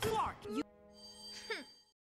Clark, you